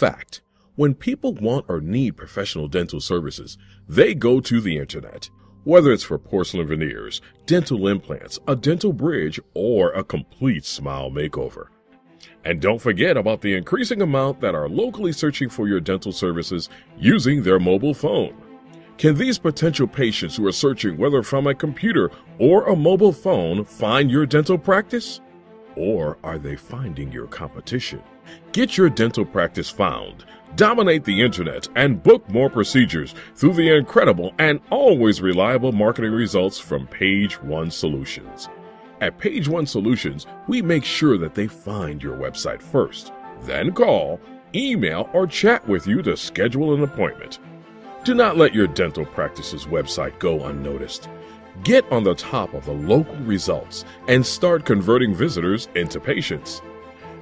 Fact. When people want or need professional dental services, they go to the internet. Whether it's for porcelain veneers, dental implants, a dental bridge, or a complete smile makeover. And don't forget about the increasing amount that are locally searching for your dental services using their mobile phone. Can these potential patients who are searching whether from a computer or a mobile phone find your dental practice? Or are they finding your competition? Get your dental practice found, dominate the internet, and book more procedures through the incredible and always reliable marketing results from Page One Solutions. At Page One Solutions, we make sure that they find your website first, then call, email, or chat with you to schedule an appointment. Do not let your dental practice's website go unnoticed. Get on the top of the local results and start converting visitors into patients.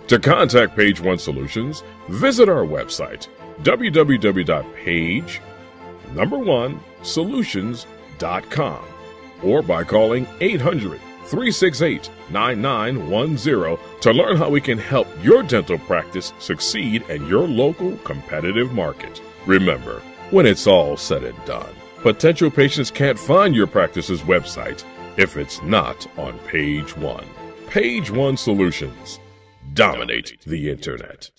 To contact Page One Solutions, visit our website www.page number one solutions.com or by calling 800 368 9910 to learn how we can help your dental practice succeed in your local competitive market. Remember, when it's all said and done, potential patients can't find your practice's website if it's not on page one. Page one solutions dominate the internet.